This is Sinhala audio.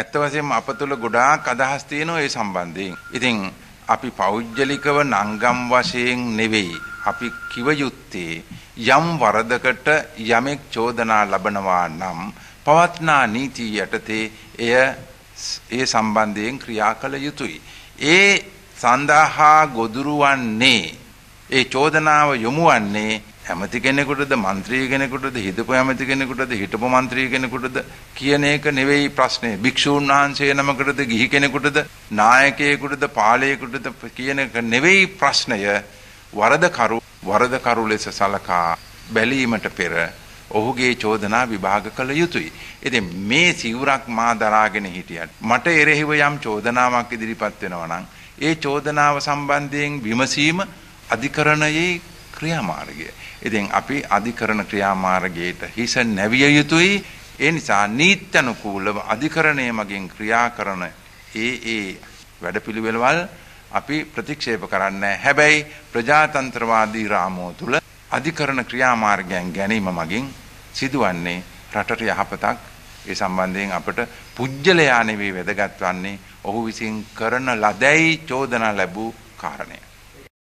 ඇත්ත වශයෙන්ම අප තුළ ගොඩාක් අදහස් තියෙනවා ඒ සම්බන්ධයෙන්. ඉතින් අපි පෞද්ගලිකව නංගම් වශයෙන් නෙවෙයි අපි කිව යුත්තේ යම් වරදකට යමෙක් චෝදනා ලබනවා නම් පවත්නා නීතිය යටතේ එය ඒ සම්බන්ධයෙන් ක්‍රියා කළ යුතුයි. ඒ සඳහා ගොදුරු වන්නේ ඒ චෝදනාව යොමු වන්නේ ඇමති කෙනෙකුටද මන්ත්‍රී කෙනෙකුටද හිතපු ඇමති කෙනෙකුටද හිටපු මන්ත්‍රී කෙනෙකුටද කියන එක නෙවෙයි ප්‍රශ්නේ. භික්ෂූන් වහන්සේ නමකටද ගිහි කෙනෙකුටද නායකයෙකුටද පාලයෙකුටද කියන එක නෙවෙයි ප්‍රශ්නය. වරදකරු වරදකරු ලෙස සලකා බැලීමට පෙර ඔහුගේ චෝදනා විභාග කළ යුතුයි. ඉතින් මේ සිවුරක් මා දරාගෙන හිටියත් මට එරෙහිව යම් චෝදනාවක් ඉදිරිපත් වෙනවා නම් ඒ චෝදනාව සම්බන්ධයෙන් විමසීම අධිකරණයේ ක්‍රියාමාර්ගය. ඉතින් අපි අධිකරණ ක්‍රියාමාර්ගයට හිස නැවිය යුතුයි. ඒ නිසා නීත්‍යනුකූලව අධිකරණය මගින් ක්‍රියා කරන ඒ ඒ වැඩපිළිවෙළවල් අපි ප්‍රතික්ෂේප කරන්නේ හැබැයි ප්‍රජාතන්ත්‍රවාදී රාමෝ තුල අධිකරණ ක්‍රියාමාර්ගයන් ගැනීම මගින් සිදුවන්නේ රටට යහපතක් ඒ සම්බන්ධයෙන් අපට පුජ්‍යලයා නෙවෙයි වැදගත් වන්නේ ඔහු විසින් කරන ලදැයි චෝදනා ලැබූ කාරණය